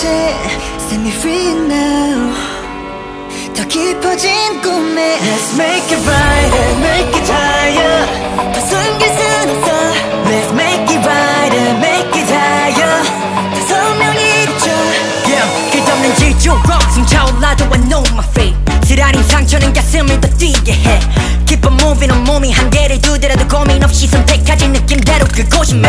끝에 Set me free now 더 깊어진 꿈에 Let's make it right and make it higher 더 숨길 순 없어 Let's make it right and make it higher 더 선명해져 Yeah, 끝없는 질주로 숨차올라도 I know my fate 쓰라린 상처는 가슴을 더 뛰게 해 Keep on moving on 몸이 한계를 두더라도 고민 없이 선택하지 느낌대로 그곳이 매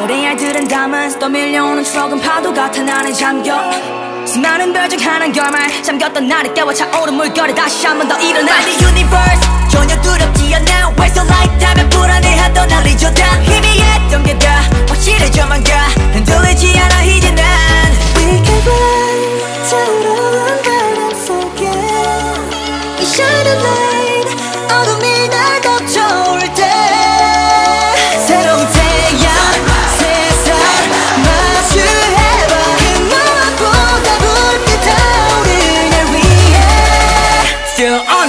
바다 모래알들은 담은 또 밀려오는 추억은 파도 같아 나는 잠겨. 수많은 별중 하나는 결말 잠겼던 나를 깨워 차오른 물결에 다시 한 번 더 일어나. The universe 전혀 두렵지 않아. Why so like 다면 불안해하던 날 잊어다. 희미했던 게다 확실해져만 가. 흔들리지 않아 이제 난. We can fly 차오르는 바람 속에 이 shining light 어둠이 날